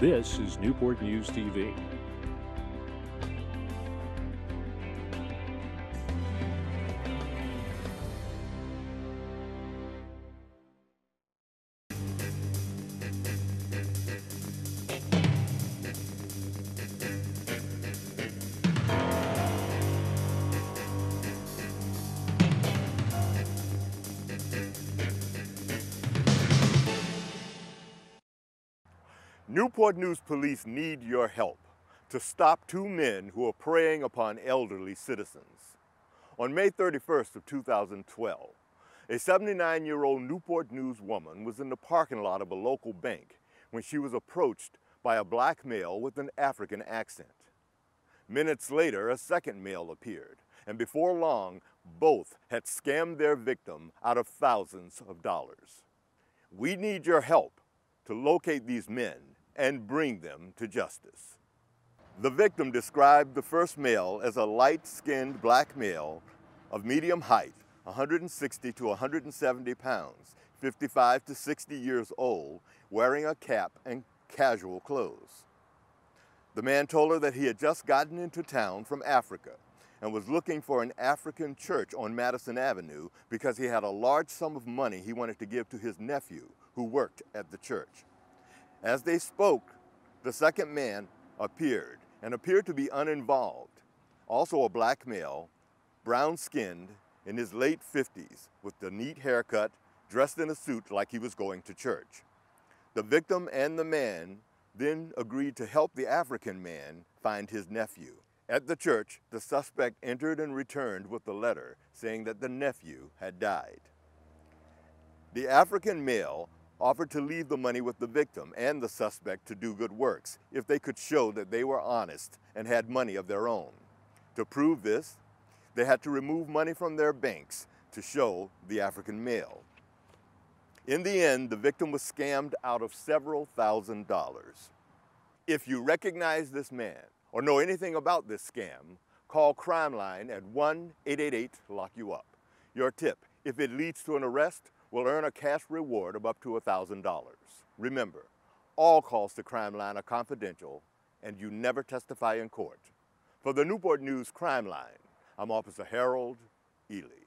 This is Newport News TV. Newport News Police need your help to stop two men who are preying upon elderly citizens. On May 31st of 2012, a 79-year-old Newport News woman was in the parking lot of a local bank when she was approached by a black male with an African accent. Minutes later, a second male appeared, and before long, both had scammed their victim out of thousands of dollars. We need your help to locate these men and bring them to justice. The victim described the first male as a light-skinned black male of medium height, 160 to 170 pounds, 55 to 60 years old, wearing a cap and casual clothes. The man told her that he had just gotten into town from Africa and was looking for an African church on Madison Avenue because he had a large sum of money he wanted to give to his nephew who worked at the church. As they spoke, the second man appeared and appeared to be uninvolved. Also a black male, brown-skinned, in his late 50s, with the neat haircut, dressed in a suit like he was going to church. The victim and the man then agreed to help the African man find his nephew. At the church, the suspect entered and returned with a letter saying that the nephew had died. The African male offered to leave the money with the victim and the suspect to do good works if they could show that they were honest and had money of their own. To prove this, they had to remove money from their banks to show the African male. In the end, the victim was scammed out of several thousand dollars. If you recognize this man or know anything about this scam, call Crime Line at 1-888-LOCK-YOU-UP. Your tip, if it leads to an arrest, will earn a cash reward of up to $1,000. Remember, all calls to Crime Line are confidential and you never testify in court. For the Newport News Crime Line, I'm Officer Harold Ely.